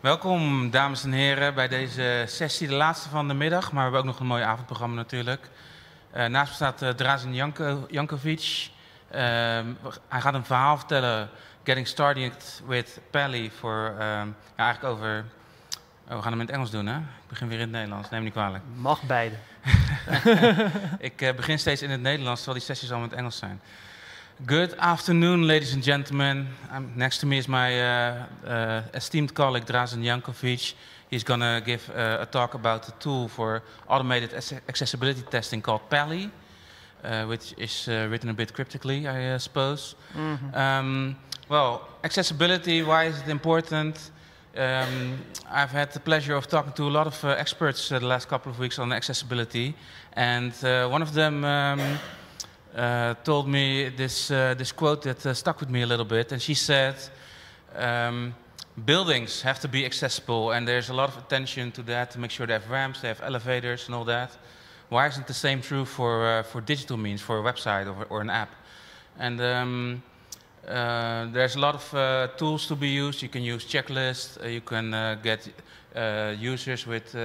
Welkom, dames en heren, bij deze sessie, de laatste van de middag. Maar we hebben ook nog een mooi avondprogramma natuurlijk. Uh, naast me staat uh, Drazen Janko, Jankovic. Uh, hij gaat een verhaal vertellen, Getting Started with Pally, voor, ja, eigenlijk over... Oh, we gaan hem in het Engels doen, hè? Ik begin weer in het Nederlands, neem niet kwalijk. Mag beide. Ik begin steeds in het Nederlands, terwijl die sessies allemaal in het Engels zijn. Good afternoon, ladies and gentlemen. I'm, next to me is my uh, uh, esteemed colleague Drazen Jankovic. He's going to give uh, a talk about a tool for automated accessibility testing called Pa11y, uh, which is uh, written a bit cryptically, I uh, suppose. Mm -hmm. um, well, accessibility, why is it important? Um, I've had the pleasure of talking to a lot of experts the last couple of weeks on accessibility, and one of them. Uh, told me this, uh, this quote that uh, stuck with me a little bit. And she said, um, buildings have to be accessible, and there's a lot of attention to that to make sure they have ramps, they have elevators, and all that. Why isn't the same true for, uh, for digital means, for a website or, or an app? And um, uh, there's a lot of uh, tools to be used. You can use checklists, you can get users with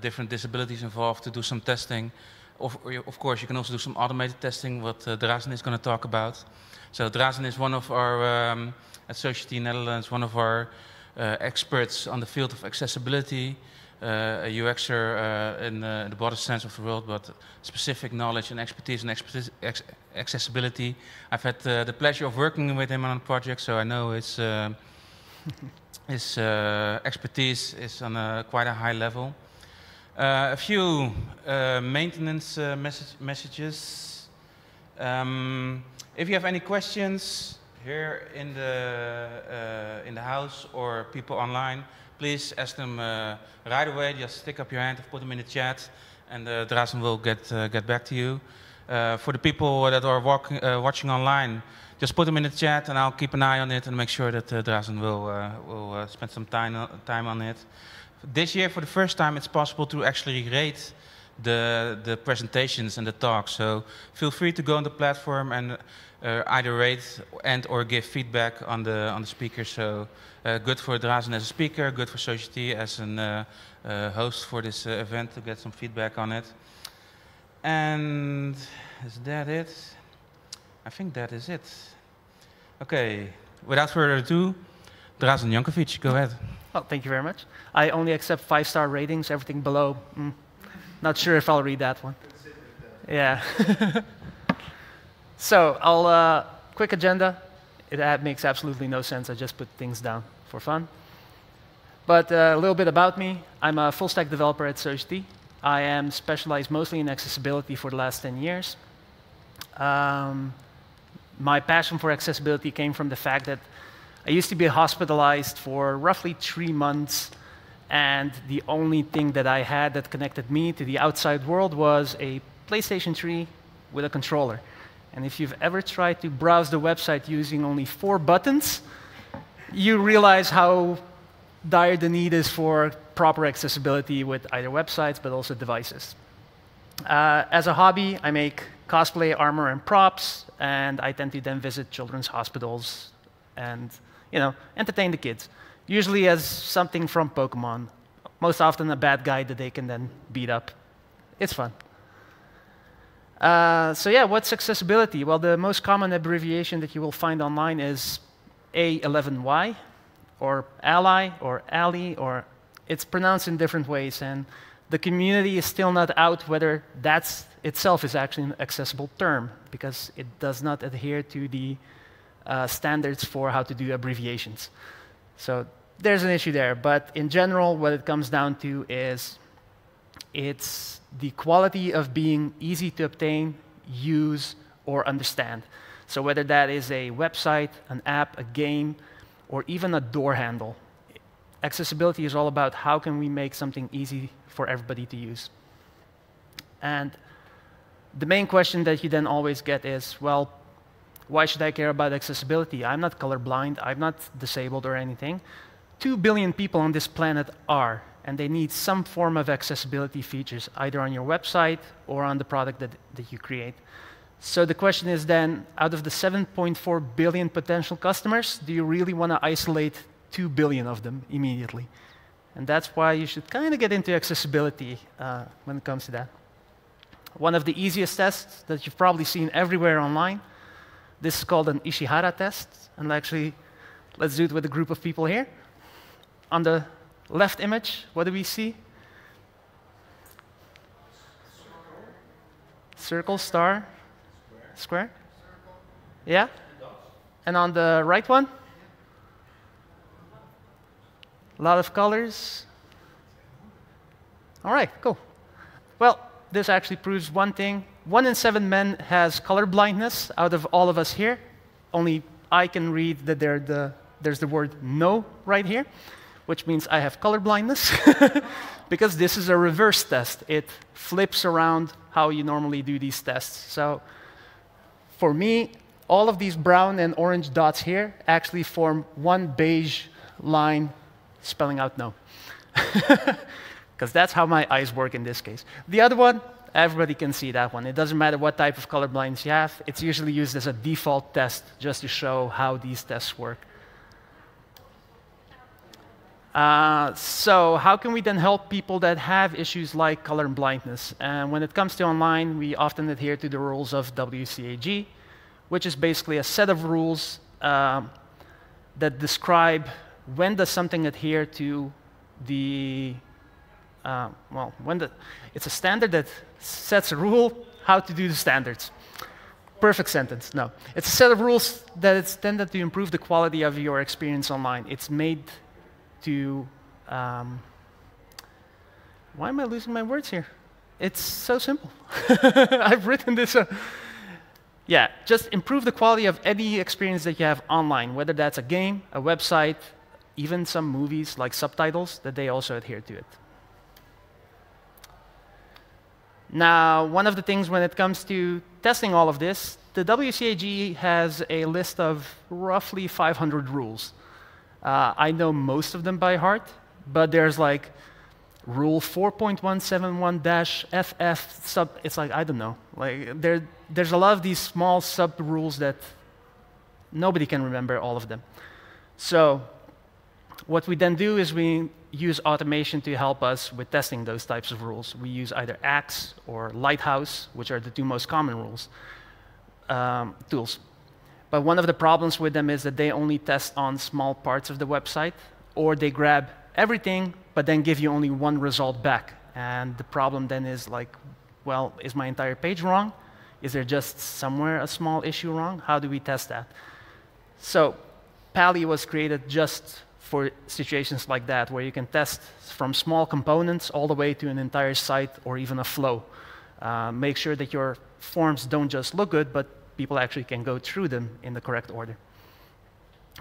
different disabilities involved to do some testing. Of, of course, you can also do some automated testing, what uh, Drazen is going to talk about. So Drazen is one of our, um, at Sogeti Netherlands, one of our uh, experts on the field of accessibility, uh, a UXer uh, in uh, the broadest sense of the word, but specific knowledge and expertise in ex accessibility. I've had uh, the pleasure of working with him on a project, so I know his, uh, his expertise is on a, quite a high level. Uh, a few uh, maintenance uh, message messages. Um, if you have any questions here in the, uh, in the house or people online, please ask them uh, right away. Just stick up your hand or put them in the chat, and uh, will get, get back to you. for the people that are walk, watching online, just put them in the chat, and I'll keep an eye on it and make sure that uh, will, will spend some time, time on it this year, for the first time, it's possible to actually rate the, the presentations and the talks. So feel free to go on the platform and uh, either rate and or give feedback on the, on the speaker. So uh, good for Drazen as a speaker, good for Sogeti as a uh, uh, host for this uh, event to get some feedback on it. And is that it? I think that is it. Okay, without further ado, Drazen Jankovic, go ahead. Well, thank you very much. I only accept five-star ratings. Everything below, mm, not sure if I'll read that one. Yeah. so, I'll uh, quick agenda. It makes absolutely no sense. I just put things down for fun. But uh, a little bit about me. I'm a full-stack developer at Sogeti. I am specialized mostly in accessibility for the last 10 years. Um, my passion for accessibility came from the fact that I used to be hospitalized for roughly three months, and the only thing that I had that connected me to the outside world was a PlayStation 3 with a controller. And if you've ever tried to browse the website using only four buttons, you realize how dire the need is for proper accessibility with either websites but also devices. Uh, as a hobby, I make cosplay armor and props, and I tend to then visit children's hospitals and you know, entertain the kids. Usually as something from Pokemon. Most often a bad guy that they can then beat up. It's fun. Uh, so yeah, what's accessibility? Well, the most common abbreviation that you will find online is A11Y, or Ally, or Ally, or it's pronounced in different ways, and the community is still not out whether that itself is actually an accessible term, because it does not adhere to the uh, standards for how to do abbreviations. So there's an issue there. But in general, what it comes down to is it's the quality of being easy to obtain, use, or understand. So whether that is a website, an app, a game, or even a door handle, accessibility is all about how can we make something easy for everybody to use. And the main question that you then always get is, well, why should I care about accessibility? I'm not colorblind, I'm not disabled or anything. Two billion people on this planet are, and they need some form of accessibility features, either on your website or on the product that, that you create. So the question is then, out of the 7.4 billion potential customers, do you really want to isolate 2 billion of them immediately. And that's why you should kind of get into accessibility uh, when it comes to that. One of the easiest tests that you've probably seen everywhere online. This is called an Ishihara test. And actually, let's do it with a group of people here. On the left image, what do we see? Circle, star, square. Yeah? And on the right one? A lot of colors. All right, cool. Well, this actually proves one thing. One in seven men has color blindness out of all of us here. Only I can read that the, there's the word no right here, which means I have color blindness because this is a reverse test. It flips around how you normally do these tests. So for me, all of these brown and orange dots here actually form one beige line spelling out no. Because that's how my eyes work in this case. The other one, everybody can see that one. It doesn't matter what type of color blindness you have. It's usually used as a default test just to show how these tests work. Uh, so how can we then help people that have issues like color blindness? And when it comes to online, we often adhere to the rules of WCAG, which is basically a set of rules um, that describe when does something adhere to the, uh, well, when the, it's a standard that sets a rule how to do the standards. Perfect sentence, no. It's a set of rules that it's intended to improve the quality of your experience online. It's made to, um, why am I losing my words here? It's so simple. I've written this. Uh, yeah, just improve the quality of any experience that you have online, whether that's a game, a website, even some movies like subtitles, that they also adhere to it. Now, one of the things when it comes to testing all of this, the WCAG has a list of roughly 500 rules. Uh, I know most of them by heart, but there's like rule 4.171-FF sub, it's like, I don't know. Like, there, there's a lot of these small sub rules that nobody can remember all of them. So what we then do is we use automation to help us with testing those types of rules. We use either Axe or Lighthouse, which are the two most common rules, um, tools. But one of the problems with them is that they only test on small parts of the website, or they grab everything, but then give you only one result back. And the problem then is like, well, is my entire page wrong? Is there just somewhere a small issue wrong? How do we test that? So Pa11y was created just for situations like that, where you can test from small components all the way to an entire site or even a flow. Uh, make sure that your forms don't just look good, but people actually can go through them in the correct order.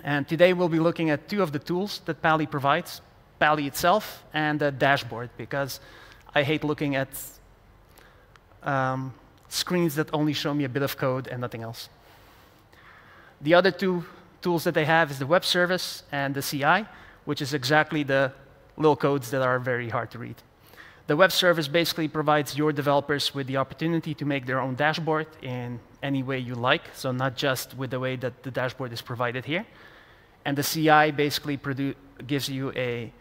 And today we'll be looking at two of the tools that Pa11y provides, Pa11y itself and the dashboard, because I hate looking at um, screens that only show me a bit of code and nothing else. The other two tools that they have is the web service and the CI, which is exactly the little codes that are very hard to read. The web service basically provides your developers with the opportunity to make their own dashboard in any way you like, so not just with the way that the dashboard is provided here. And the CI basically gives you a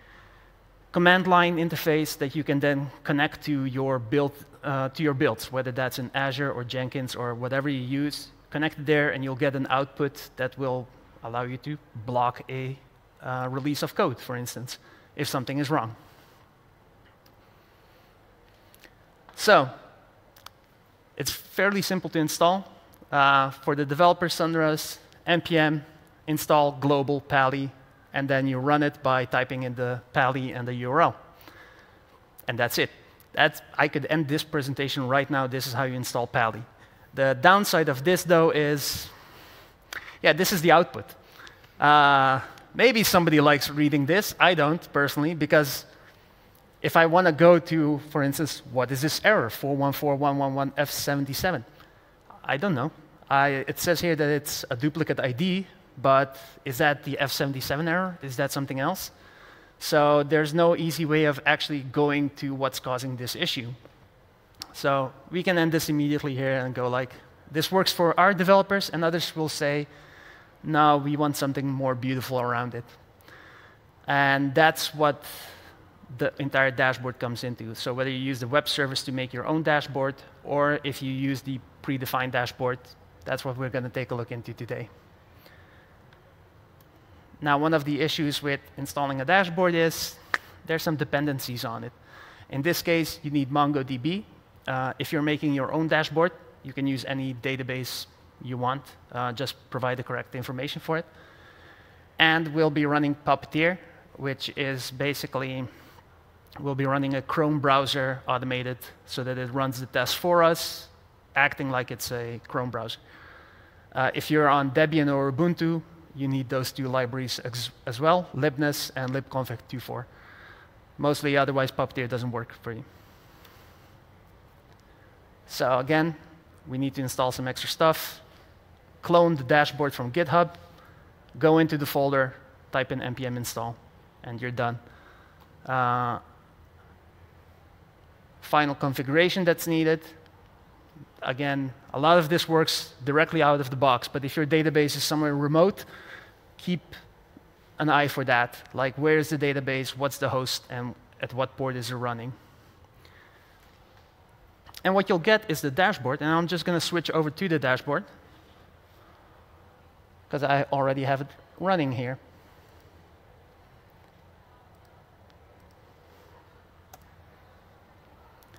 command line interface that you can then connect to your build uh, to your builds, whether that's in Azure or Jenkins or whatever you use. Connect there, and you'll get an output that will allow you to block a uh, release of code, for instance, if something is wrong. So, it's fairly simple to install. Uh, for the developer Sunrise, npm install global pa11y, and then you run it by typing in the pa11y and the URL. And that's it. That's, I could end this presentation right now. This is how you install pa11y. The downside of this, though, is yeah, this is the output. Uh, maybe somebody likes reading this. I don't, personally, because if I want to go to, for instance, what is this error, 414111F77? I don't know. I, it says here that it's a duplicate ID, but is that the F77 error? Is that something else? So there's no easy way of actually going to what's causing this issue. So we can end this immediately here and go like, this works for our developers, and others will say, no, we want something more beautiful around it. And that's what the entire dashboard comes into. So whether you use the web service to make your own dashboard, or if you use the predefined dashboard, that's what we're going to take a look into today. Now, one of the issues with installing a dashboard is there's some dependencies on it. In this case, you need MongoDB. Uh, if you're making your own dashboard, you can use any database you want. Uh, just provide the correct information for it. And we'll be running Puppeteer, which is basically we'll be running a Chrome browser automated so that it runs the test for us, acting like it's a Chrome browser. Uh, if you're on Debian or Ubuntu, you need those two libraries as, well, libness and libconfig24. Mostly, otherwise, Puppeteer doesn't work for you. So again, we need to install some extra stuff, clone the dashboard from GitHub, go into the folder, type in npm install, and you're done. Uh, final configuration that's needed. Again, a lot of this works directly out of the box, but if your database is somewhere remote, keep an eye for that. Like, where is the database, what's the host, and at what port is it running? And what you'll get is the dashboard, and I'm just going to switch over to the dashboard because I already have it running here.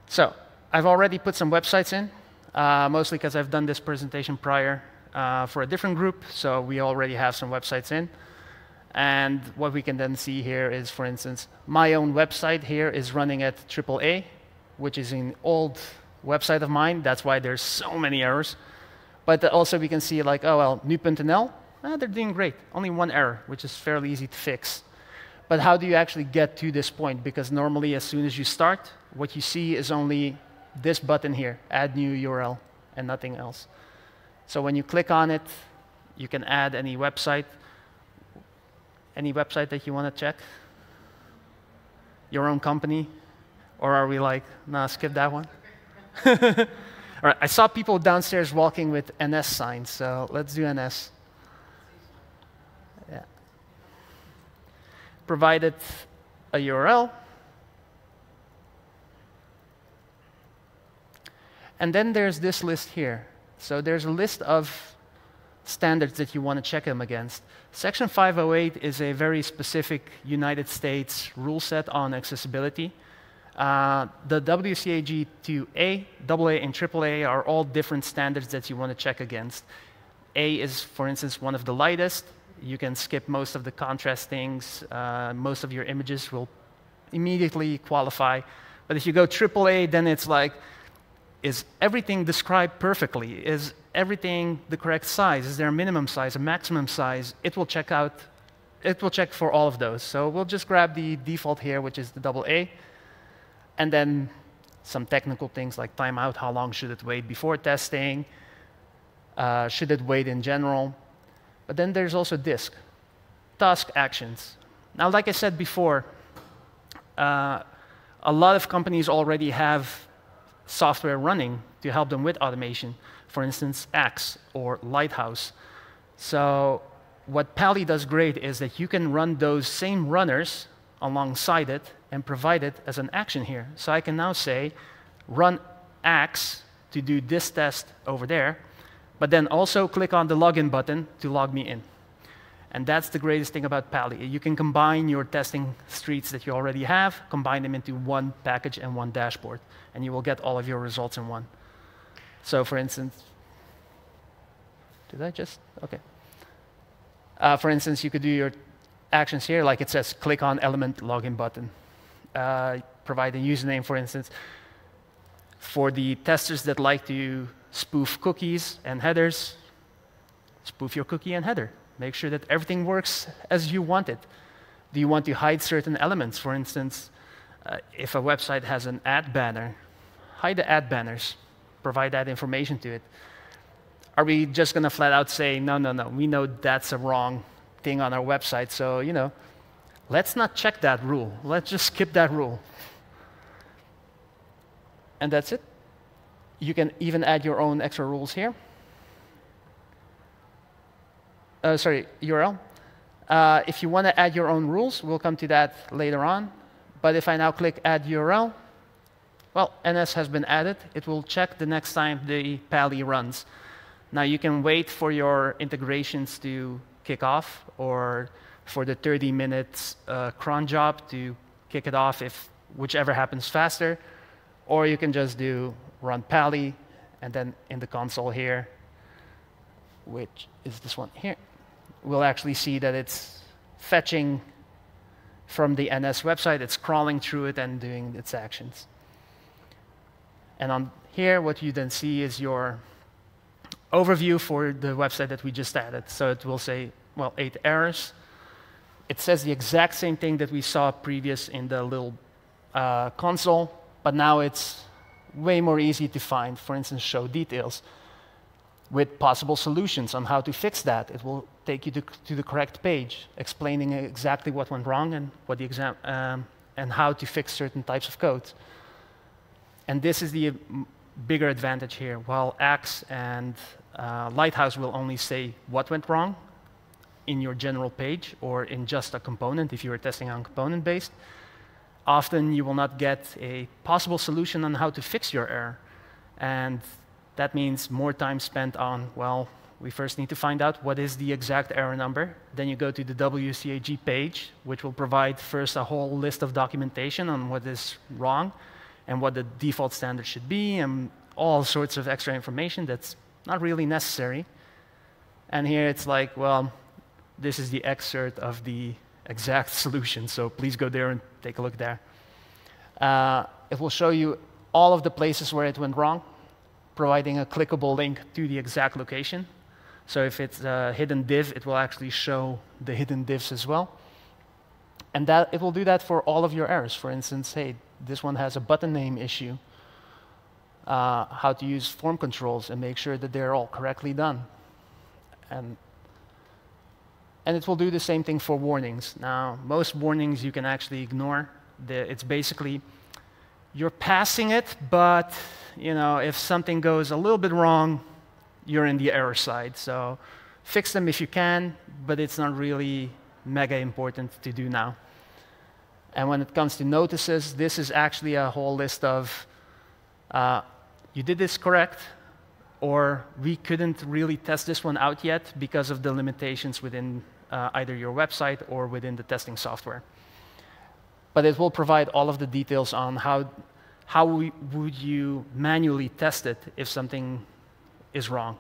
So I've already put some websites in, uh, mostly because I've done this presentation prior uh, for a different group, so we already have some websites in. And what we can then see here is, for instance, my own website here is running at AAA, which is an old website of mine. That's why there's so many errors. But also we can see like, oh, well, nu.nl, eh, they're doing great. Only one error, which is fairly easy to fix. But how do you actually get to this point? Because normally, as soon as you start, what you see is only this button here, add new URL, and nothing else. So when you click on it, you can add any website, any website that you want to check, your own company, or are we like, nah, skip that one? All right, I saw people downstairs walking with NS signs, so let's do NS. Yeah. Provided a URL, And then there's this list here. So there's a list of standards that you want to check them against. Section 508 is a very specific United States rule set on accessibility. Uh, the WCAG 2A, AA, and AAA are all different standards that you want to check against. A is, for instance, one of the lightest. You can skip most of the contrast things. Uh, most of your images will immediately qualify. But if you go AAA, then it's like, is everything described perfectly? Is everything the correct size? Is there a minimum size, a maximum size? It will check out, it will check for all of those. So we'll just grab the default here, which is the double A, and then some technical things like timeout, how long should it wait before testing, uh, should it wait in general. But then there's also disk, task actions. Now, like I said before, uh, a lot of companies already have software running to help them with automation, for instance, Axe or Lighthouse. So what Pa11y does great is that you can run those same runners alongside it and provide it as an action here. So I can now say, run Axe to do this test over there, but then also click on the login button to log me in. And that's the greatest thing about Pa11y. You can combine your testing streets that you already have, combine them into one package and one dashboard and you will get all of your results in one. So for instance, did I just? Okay. Uh, for instance, you could do your actions here, like it says, click on element login button. Uh, provide a username, for instance. For the testers that like to spoof cookies and headers, spoof your cookie and header. Make sure that everything works as you want it. Do you want to hide certain elements? For instance, uh, if a website has an ad banner, hide the ad banners, provide that information to it. Are we just going to flat out say, no, no, no, we know that's a wrong thing on our website, so, you know, let's not check that rule. Let's just skip that rule. And that's it. You can even add your own extra rules here. Uh, sorry, URL. Uh, if you want to add your own rules, we'll come to that later on. But if I now click Add URL, well, NS has been added. It will check the next time the Pa11y runs. Now, you can wait for your integrations to kick off or for the 30 minutes uh, cron job to kick it off if whichever happens faster. Or you can just do run Pa11y, and then in the console here, which is this one here, we'll actually see that it's fetching from the NS website, it's crawling through it and doing its actions. And on here, what you then see is your overview for the website that we just added. So it will say, well, eight errors. It says the exact same thing that we saw previous in the little uh, console, but now it's way more easy to find, for instance, show details with possible solutions on how to fix that. It will take you to, to the correct page, explaining exactly what went wrong and, what the exam, um, and how to fix certain types of code. And this is the bigger advantage here. While Axe and uh, Lighthouse will only say what went wrong in your general page or in just a component if you are testing on component-based, often you will not get a possible solution on how to fix your error. And that means more time spent on, well, we first need to find out what is the exact error number. Then you go to the WCAG page, which will provide first a whole list of documentation on what is wrong and what the default standard should be and all sorts of extra information that's not really necessary. And here it's like, well, this is the excerpt of the exact solution, so please go there and take a look there. Uh, it will show you all of the places where it went wrong, providing a clickable link to the exact location. So if it's a hidden div, it will actually show the hidden divs as well. And that, it will do that for all of your errors. For instance, hey, this one has a button name issue. Uh, how to use form controls and make sure that they're all correctly done. And, and it will do the same thing for warnings. Now, most warnings you can actually ignore. It's basically you're passing it, but you know, if something goes a little bit wrong, you're in the error side. So fix them if you can, but it's not really mega important to do now. And when it comes to notices, this is actually a whole list of uh, you did this correct, or we couldn't really test this one out yet because of the limitations within uh, either your website or within the testing software. But it will provide all of the details on how, how we, would you manually test it if something is wrong.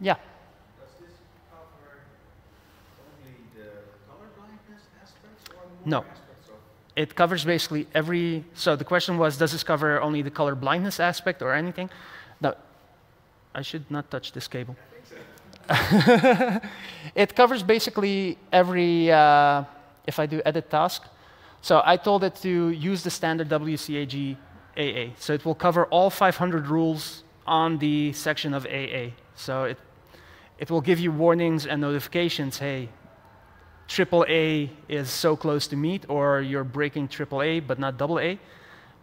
Yeah. Does this cover only the color blindness aspects or more No. It covers basically every. So the question was, does this cover only the color blindness aspect or anything? No. I should not touch this cable. it covers basically every. Uh, if I do edit task, so I told it to use the standard WCAG AA. So it will cover all 500 rules on the section of AA. So it it will give you warnings and notifications. Hey, AAA is so close to meet, or you're breaking AAA but not AA.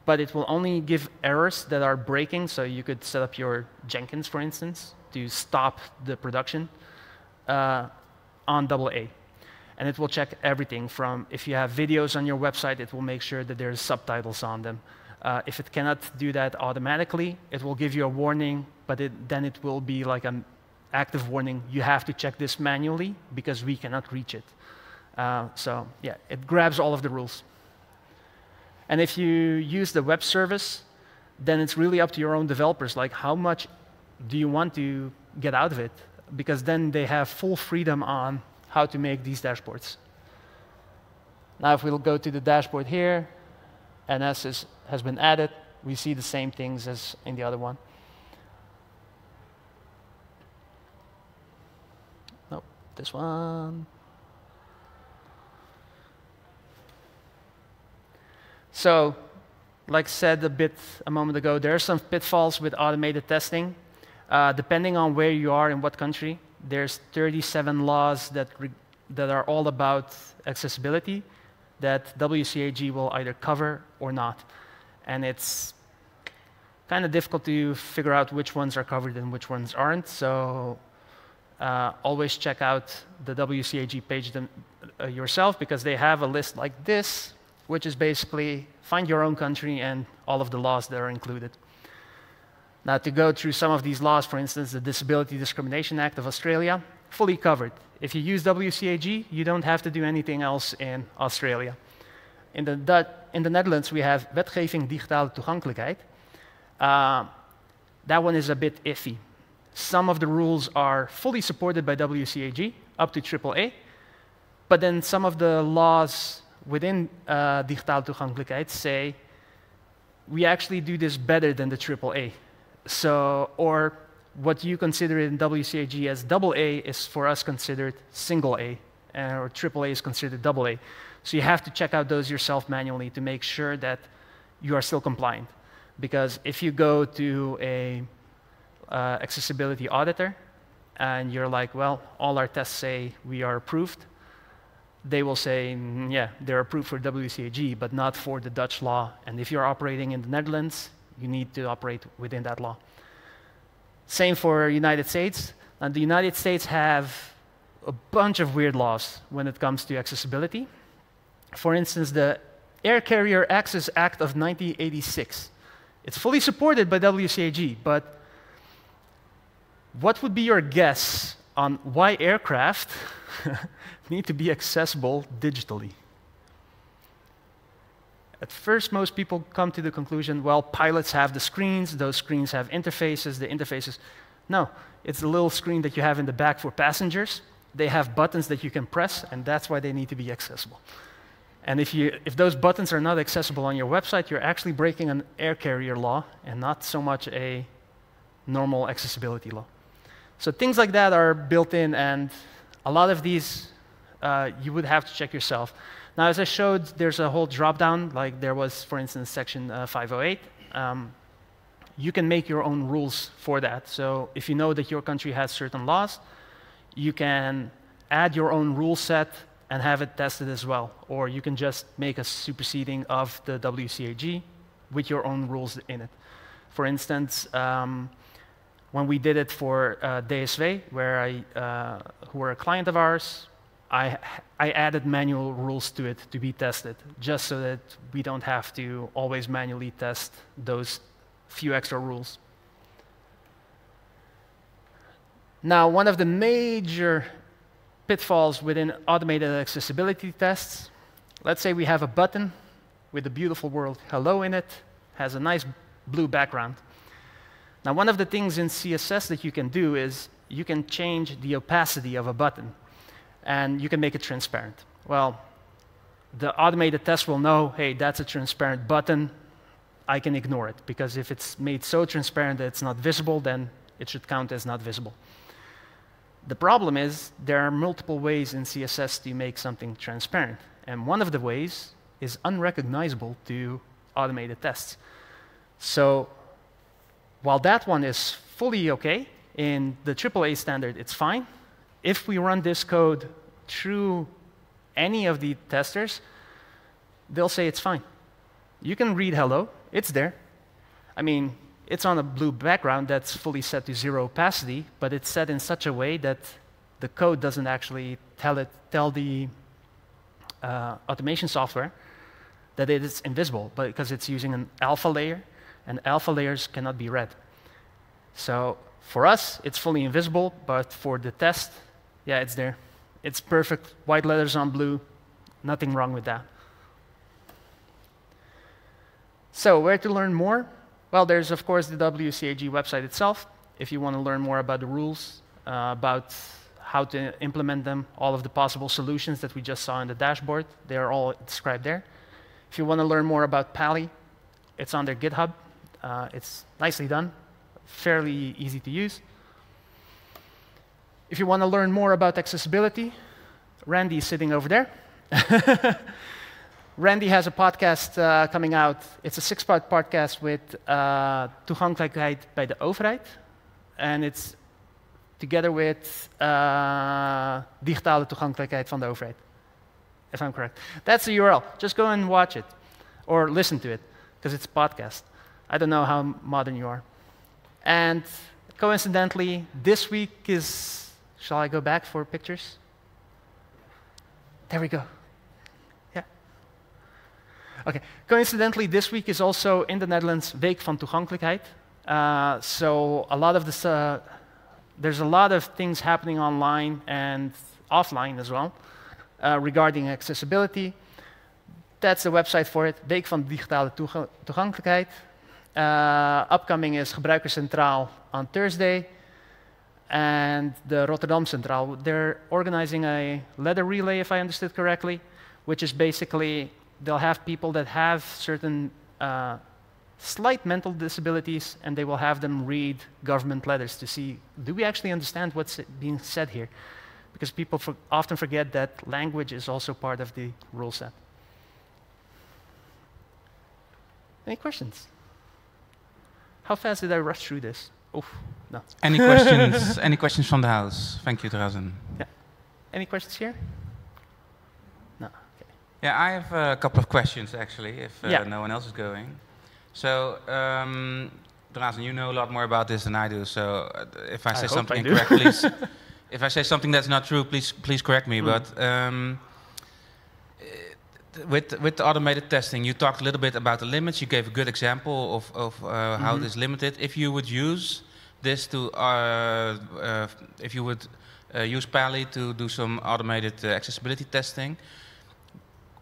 But it will only give errors that are breaking. So you could set up your Jenkins, for instance, to stop the production uh, on AA. And it will check everything from if you have videos on your website, it will make sure that there's subtitles on them. Uh, if it cannot do that automatically, it will give you a warning, but it, then it will be like an active warning. You have to check this manually because we cannot reach it. Uh, so yeah, it grabs all of the rules. And if you use the web service, then it's really up to your own developers. Like, how much do you want to get out of it? Because then they have full freedom on how to make these dashboards. Now, if we'll go to the dashboard here, NS is, has been added, we see the same things as in the other one. Nope, this one. So, like said a bit a moment ago, there are some pitfalls with automated testing. Uh, depending on where you are in what country, there's 37 laws that, that are all about accessibility that WCAG will either cover or not. And it's kind of difficult to figure out which ones are covered and which ones aren't. So uh, always check out the WCAG page them, uh, yourself because they have a list like this, which is basically find your own country and all of the laws that are included. Now, to go through some of these laws, for instance, the Disability Discrimination Act of Australia, fully covered. If you use WCAG, you don't have to do anything else in Australia. In the, in the Netherlands, we have Wetgeving Digitale Toegankelijkheid. Uh, that one is a bit iffy. Some of the rules are fully supported by WCAG, up to AAA, but then some of the laws within uh, Digitale Toegankelijkheid say we actually do this better than the AAA. So, or what you consider in WCAG as double A is for us considered single A, or triple A is considered double A. So you have to check out those yourself manually to make sure that you are still compliant. Because if you go to a uh, accessibility auditor and you're like, well, all our tests say we are approved, they will say, mm, yeah, they're approved for WCAG, but not for the Dutch law. And if you're operating in the Netherlands, you need to operate within that law. Same for United States. And the United States have a bunch of weird laws when it comes to accessibility. For instance, the Air Carrier Access Act of 1986. It's fully supported by WCAG, but what would be your guess on why aircraft need to be accessible digitally? At first, most people come to the conclusion well, pilots have the screens, those screens have interfaces, the interfaces. No, it's the little screen that you have in the back for passengers. They have buttons that you can press, and that's why they need to be accessible. And if, you, if those buttons are not accessible on your website, you're actually breaking an air carrier law and not so much a normal accessibility law. So things like that are built in, and a lot of these uh, you would have to check yourself. Now, as I showed, there's a whole drop-down, like there was, for instance, section uh, 508. Um, you can make your own rules for that. So if you know that your country has certain laws, you can add your own rule set and have it tested as well. Or you can just make a superseding of the WCAG with your own rules in it. For instance, um, when we did it for uh, DSW, where I, uh, who were a client of ours, I, I added manual rules to it to be tested, just so that we don't have to always manually test those few extra rules. Now, one of the major pitfalls within automated accessibility tests, let's say we have a button with a beautiful word hello in it, has a nice blue background. Now, one of the things in CSS that you can do is you can change the opacity of a button and you can make it transparent. Well, the automated test will know, hey, that's a transparent button. I can ignore it because if it's made so transparent that it's not visible, then it should count as not visible. The problem is there are multiple ways in CSS to make something transparent. And one of the ways is unrecognizable to automated tests. So while that one is fully OK, in the AAA standard, it's fine. If we run this code through any of the testers, they'll say it's fine. You can read hello, it's there. I mean, it's on a blue background that's fully set to zero opacity, but it's set in such a way that the code doesn't actually tell, it, tell the uh, automation software that it is invisible, but because it's using an alpha layer, and alpha layers cannot be read. So for us, it's fully invisible, but for the test, yeah, it's there. It's perfect, white letters on blue, nothing wrong with that. So, where to learn more? Well, there's, of course, the WCAG website itself. If you want to learn more about the rules, uh, about how to implement them, all of the possible solutions that we just saw in the dashboard, they are all described there. If you want to learn more about Pa11y, it's on their GitHub. Uh, it's nicely done, fairly easy to use. If you want to learn more about accessibility, Randy is sitting over there. Randy has a podcast uh, coming out. It's a six-part podcast with uh, toegankelijkheid bij de overheid. And it's together with uh, digitale toegankelijkheid van de overheid. If I'm correct. That's the URL. Just go and watch it. Or listen to it, because it's a podcast. I don't know how modern you are. And coincidentally, this week is Shall I go back for pictures? There we go. Yeah. Okay. Coincidentally, this week is also in the Netherlands Week van Toegankelijkheid. Uh, so a lot of this, uh, there's a lot of things happening online and offline as well uh, regarding accessibility. That's the website for it. Week van Digitale Toegankelijkheid. Uh, upcoming is Gebruiker Centraal on Thursday. And the Rotterdam Centraal, they're organizing a letter relay, if I understood correctly, which is basically they'll have people that have certain uh, slight mental disabilities, and they will have them read government letters to see do we actually understand what's being said here? Because people for often forget that language is also part of the rule set. Any questions? How fast did I rush through this? Oh, no. Any questions? any questions from the house? Thank you, Drazen. Yeah. Any questions here? No. Okay. Yeah, I have a couple of questions actually, if uh, Yeah. no one else is going. So, um, Drazen, you know a lot more about this than I do. So, uh, if I I say hope something I incorrect, please. If I say something that's not true, please please correct me. Mm. But um, uh, with with the automated testing, you talked a little bit about the limits. You gave a good example of of uh, how Mhm. it is limited. If you would use this to, uh, uh, if you would uh, use Pa11y to do some automated accessibility testing,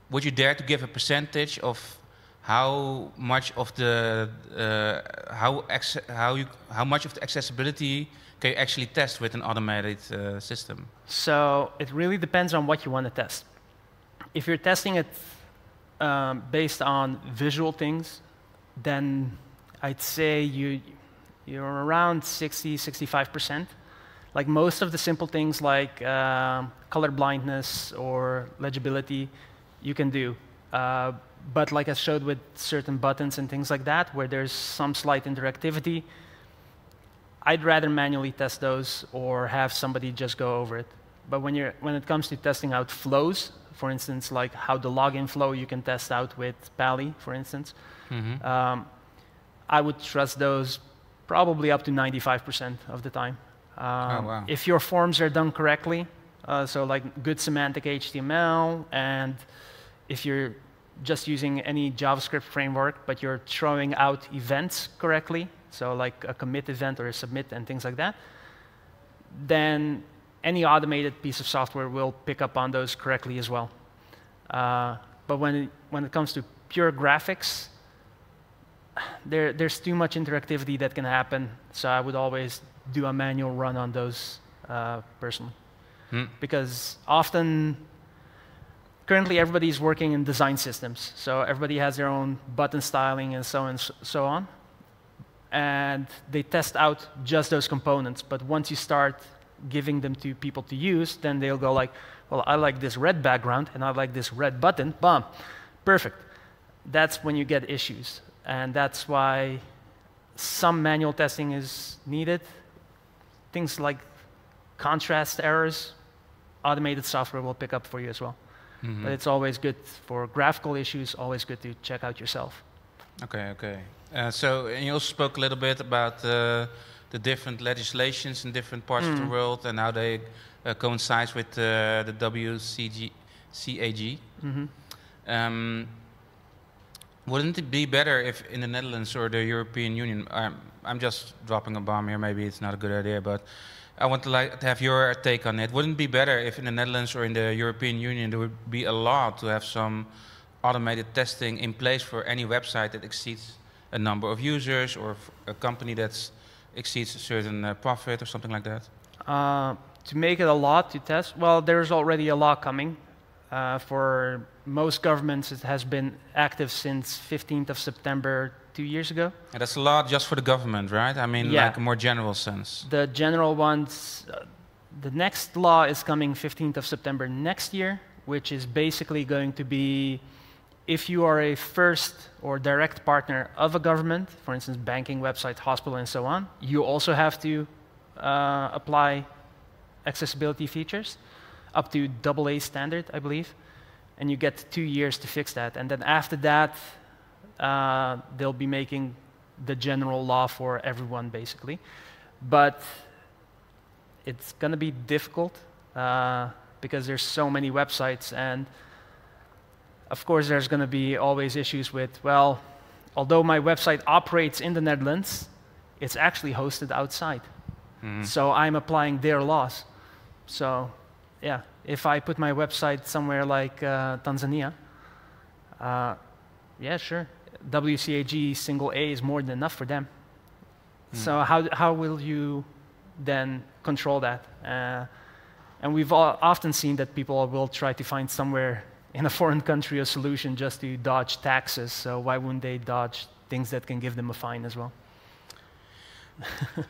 would you dare to give a percentage of how much of the uh, how how you how much of the accessibility can you actually test with an automated uh, system? So it really depends on what you want to test. If you're testing it um, based on visual things, then I'd say you, you're around 60, 65%. Like most of the simple things like um, color blindness or legibility, you can do. Uh, but like I showed with certain buttons and things like that, where there's some slight interactivity, I'd rather manually test those or have somebody just go over it. But when, you're, when it comes to testing out flows, for instance, like how the login flow you can test out with Pa11y, for instance, Mm-hmm. um, I would trust those probably up to 95% of the time. Um, wow. If your forms are done correctly, uh, so like good semantic HTML, and if you're just using any JavaScript framework, but you're throwing out events correctly, so like a commit event or a submit and things like that, then any automated piece of software will pick up on those correctly as well. Uh, but when it, when it comes to pure graphics, there, there's too much interactivity that can happen, so I would always do a manual run on those uh, personally. Hmm. Because often, currently everybody's working in design systems, so everybody has their own button styling and so on and so on. And they test out just those components, but once you start giving them to people to use, then they'll go like, well, I like this red background and I like this red button, bam, perfect. That's when you get issues. And that's why some manual testing is needed. Things like contrast errors, automated software will pick up for you as well. Mhm. But it's always good for graphical issues, always good to check out yourself. Okay, okay. Uh, so, and you also spoke a little bit about uh, the different legislations in different parts of the Mm. world and how they uh, coincide with uh, the WCG, CAG. Mhm. Um, wouldn't it be better if in the Netherlands or the European Union, I'm, I'm just dropping a bomb here, maybe it's not a good idea, but I want to, like, to have your take on it. Wouldn't it be better if in the Netherlands or in the European Union there would be a law to have some automated testing in place for any website that exceeds a number of users or a company that exceeds a certain uh, profit or something like that? Uh, to make it a law to test, well, there's already a law coming. Uh, for most governments, it has been active since 15th of September two years ago. And that's a law just for the government, right? I mean, Yeah. like a more general sense. The general ones, uh, the next law is coming 15th of September next year, which is basically going to be if you are a first or direct partner of a government, for instance, banking, website, hospital, and so on, you also have to uh, apply accessibility features up to AA standard, I believe, and you get two years to fix that. And then after that, uh, they'll be making the general law for everyone, basically. But it's going to be difficult uh, because there's so many websites, and of course, there's going to be always issues with, well, although my website operates in the Netherlands, it's actually hosted outside. Mhm. So I'm applying their laws. So, yeah, if I put my website somewhere like uh, Tanzania, uh, yeah, sure, WCAG single A is more than enough for them. So how, how will you then control that? Uh, and we've all, often seen that people will try to find somewhere in a foreign country a solution just to dodge taxes. So why wouldn't they dodge things that can give them a fine as well?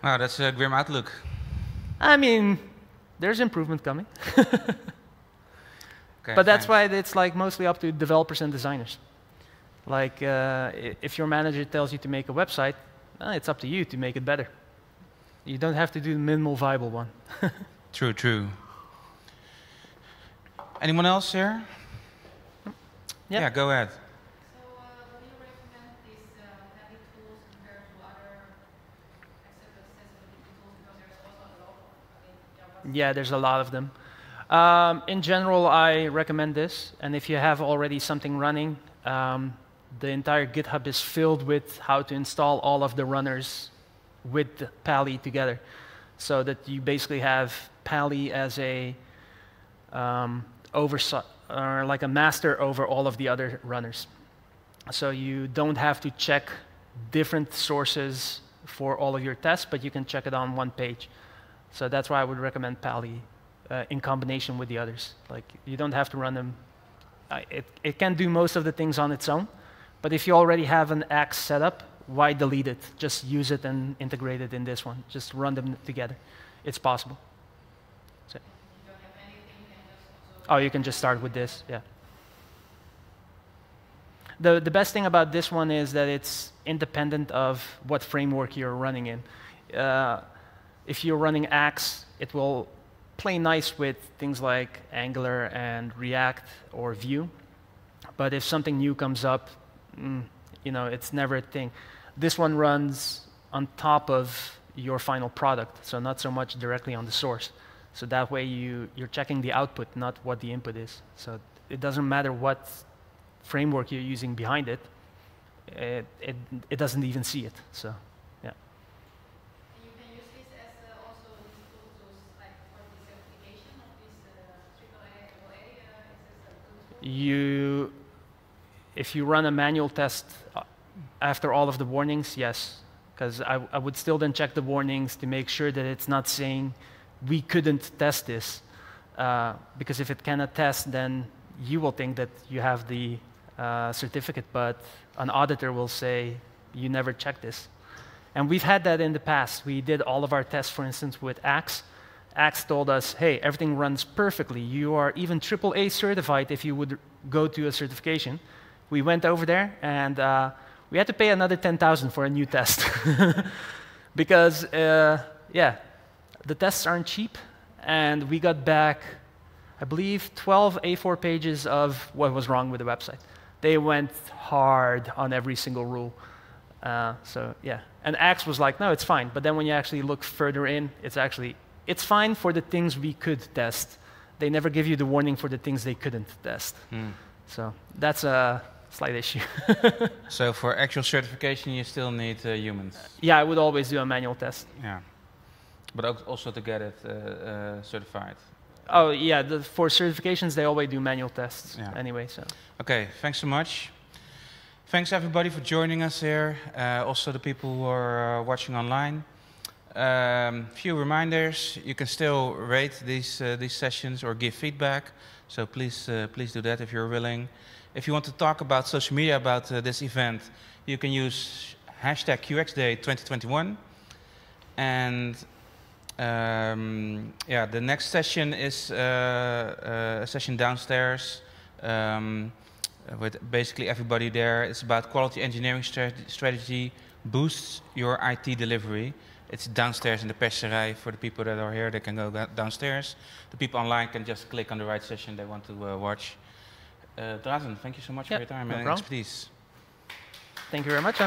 Wow, that's a grim outlook. I mean, there's improvement coming. Okay, but that's thanks. why it's like mostly up to developers and designers. Like, uh, if your manager tells you to make a website, uh, it's up to you to make it better. You don't have to do the minimal viable one. True, true. Anyone else here? Yeah. Yeah, go ahead. So, uh, would you recommend these uh, heavy tools compared to other accessibility tools? Because there's also a lot of, I mean, Java. Yeah, there's a lot of them. Um, in general, I recommend this. And if you have already something running, um, the entire GitHub is filled with how to install all of the runners with Pa11y together. So that you basically have Pa11y as a um, oversight, or like a master over all of the other runners. So you don't have to check different sources for all of your tests, but you can check it on one page. So that's why I would recommend Pa11y uh, in combination with the others. Like you don't have to run them. Uh, it, it can do most of the things on its own, but if you already have an Axe set up, why delete it? Just use it and integrate it in this one. Just run them together. It's possible. So, oh, you can just start with this. Yeah. The, the best thing about this one is that it's independent of what framework you're running in. Uh, if you're running Axe, it will play nice with things like Angular and React or Vue. But if something new comes up, mm, you know, it's never a thing. This one runs on top of your final product, so not so much directly on the source. So that way you, you're checking the output, not what the input is. So it doesn't matter what framework you're using behind it, it, it, it doesn't even see it. So, yeah. And you can use this as uh, also these tools, tools like for the certification of this uh, AAA, AA, uh, is this a good tool? You, if you run a manual test uh, after all of the warnings, yes, because I, I would still then check the warnings to make sure that it's not saying we couldn't test this. Uh, because if it cannot test, then you will think that you have the uh, certificate, but an auditor will say you never checked this. And we've had that in the past. We did all of our tests, for instance, with Axe. Axe told us, hey, everything runs perfectly. You are even AAA certified if you would go to a certification. We went over there and uh, we had to pay another 10,000 for a new test. because, uh, yeah, the tests aren't cheap. And we got back, I believe, 12 A4 pages of what was wrong with the website. They went hard on every single rule. Uh, so yeah, and Axe was like, no, it's fine. But then when you actually look further in, it's actually it's fine for the things we could test. They never give you the warning for the things they couldn't test. Hmm. So that's a slight issue. So for actual certification, you still need uh, humans. yeah, I would always do a manual test. Yeah. But also to get it uh, uh, certified. Oh yeah, the, for certifications they always do manual tests Yeah. anyway. So Okay, thanks so much. Thanks everybody for joining us here. Uh, also the people who are uh, watching online. Um, few reminders: you can still rate these uh, these sessions or give feedback. So please uh, please do that if you're willing. If you want to talk about social media about uh, this event, you can use hashtag QXDay2021. And um, yeah, the next session is uh, uh, a session downstairs um, with basically everybody there. It's about quality engineering strate- strategy boosts your IT delivery. It's downstairs in the Pesserij. For the people that are here, they can go downstairs. The people online can just click on the right session they want to uh, watch. Uh, Drazen, thank you so much Yeah, for your time no and problem. expertise. thank you very much.